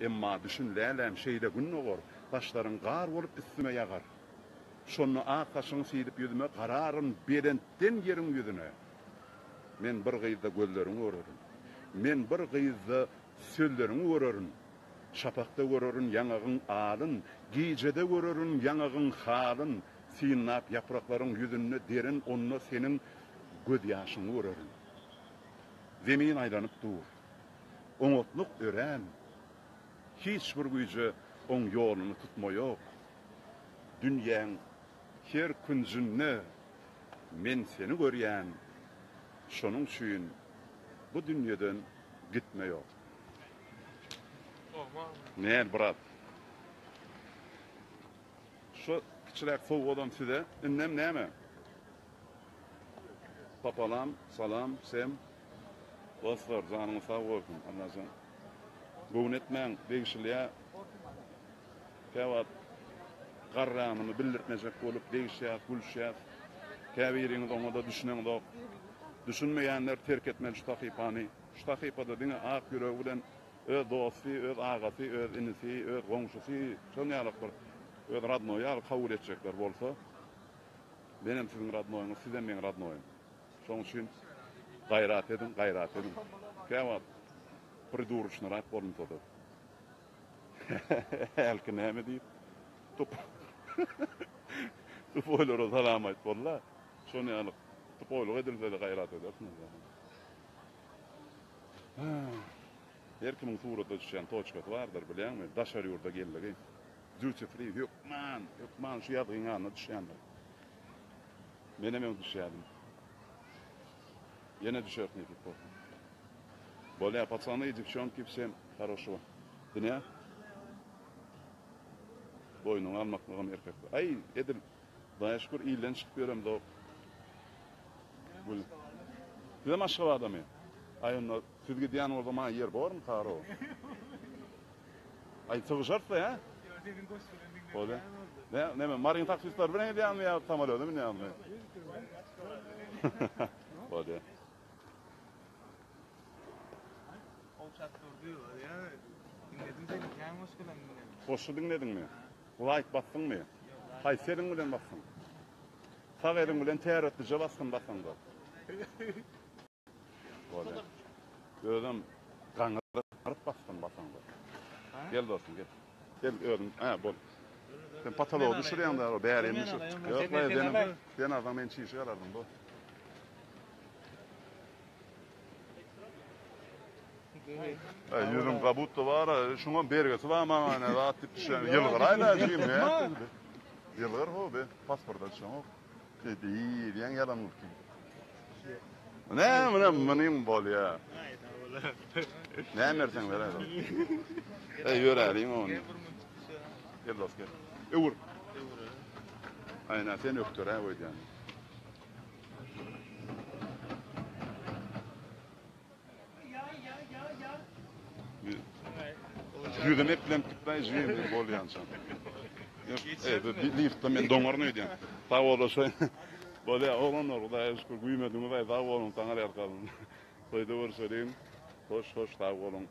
Emma düşünlälem şeýle gün ogor, başlaryň gar bolup üstüme ýagar. Şonu akaşyň silip ýüzüme gararyn berentden ýeriň ýüzüne. Men bir gyzda gözleriň görürüm. Men bir gyzda sölleriň görürüm. Şapakda görürüm ýanagyn alyn, gijede görürüm ýanagyn halyn, sinap yapraklaryň ýüzüne derin onno senin göz ýaşyňy görürüm. Zemin dur. Hiç bir güýje oň ýoluny tutmaýok. Dünýäň her künsünne men seni görýän. Şonuň üçin bu dünýeden gitme ýok. Näl brat? Şu kiçiler soğuk adam size, innem näme? Papalam, salam, sem. Dostlar, canını sağ olsun, anlasın. Bugün etmeň, degişilýä. Käwat garranyny bildirtmejek bolup degişýär, gülşýär. Käbiriňiz oňa düşünen dok. Düşünmeýänler terk etmeli şu takypany. Şu takypada diňe ak ýüregi bilen öz dosty, öz agasy, öz inisi, öz goňşusy, şonýalyk bir öz radnoy ýaly kabul etjekler bolsa, benim sizin radnoyňyz, sizem meň radnoyum. Şoň üçin gayrat edin, gayrat edin. Käwat придурочно рад болun todo. Elki näme diýip? Top. Tu boýlary salam aýt bolla. Şonu ýaly tu boýluk edilse de gayrat edersin. Her kimin surata düşen toçka vardır bilýärmi? Daşar ýurda geldi. Duty free yok man, yok man şu ýadyň ýanyna düşýändir. Menem hem düşýärdim. Yine düşert не типа. Более пацаны и девчонки всем хорошего дня. Boynun almaklığım erkek. Ay edil. Daha şükür iyilen çıkıp görem da. Bu. Bir de maşka var adamı. Ay onu sizge diyan o zaman yer var mı karo? Ay sıvışart da ya. Öyle. Ne ne mi? Marin taksistler bile diyan mı ya tam öyle değil mi ne anlıyor? Öyle. Hoşu dinledin mi? Like bassın mı? Hay senin bilen bassın. Sağ elin bilen teğretlice bassın bassın da. Böyle. Gördüm. Kanırıp bassın bassın da. Gel dostum gel. Gel ördüm. Ha bol. Sen pataloğu düşürüyorsun da o beğer yemiş. Yok. Ben adam ben çiğ çıkarardım bu. Yüzüm kabut da var, şunun bergesi var ama hani rahat tip düşen. Yılgır ayla jiyim ya. Yılgır ho be, pasporta düşen ho. İyi, diyen yalan ki? Ne, ne, benim bol ya. Ne mersen ver adam. Yürü arayın onu. Gel dost gel. Övür. Aynen sen yoktur ha oydu yani. жүгіне білем тікпай жүйем деп ол янсам лифтта мен доңорныйден тап олашай боля оғлан орғдай шүкір күймедіңіз ай тап олың таңар ярқадым тойда көрсөдейін хош хош тап олың